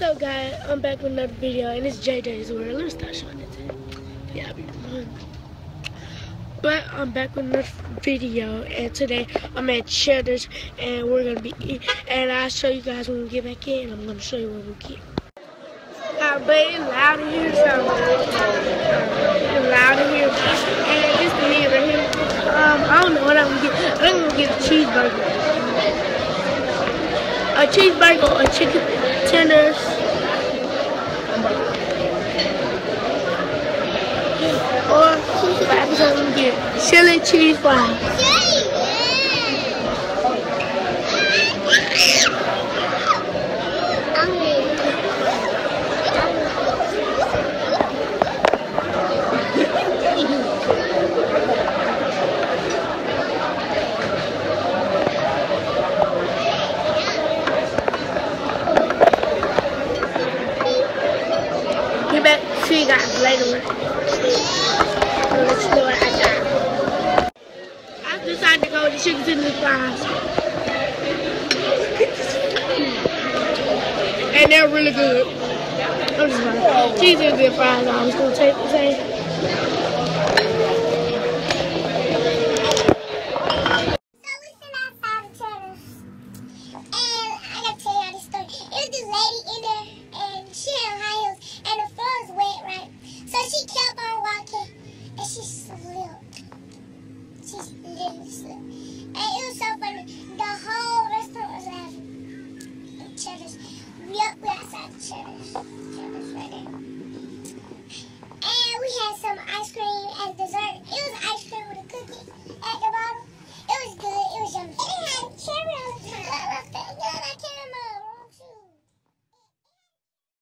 I'm back with another video, and it's JJ's World. Let me start showing it to you. Yeah, I'll be But I'm back with another video, and today I'm at Cheddar's, and we're gonna be eating. And I'll show you guys when we get back in. I'm gonna show you what we get. But it's loud in here, so it's loud in here. And this the meat right here. Um, I don't know what I'm gonna get. I think I'm gonna get a cheeseburger. A cheeseburger, a chicken tenders. Or perhaps I'm gonna get chili cheese fries. Get back to you guys later. I'll let you know what I got. I decided to go the chicken tender fries. And they're really good. I'm just gonna cheese and good fries. I was gonna take the same. She's delicious. And it was so funny. The whole restaurant was laughing. Cheddars. Yep, we outside Cheddars. Cheddars right there.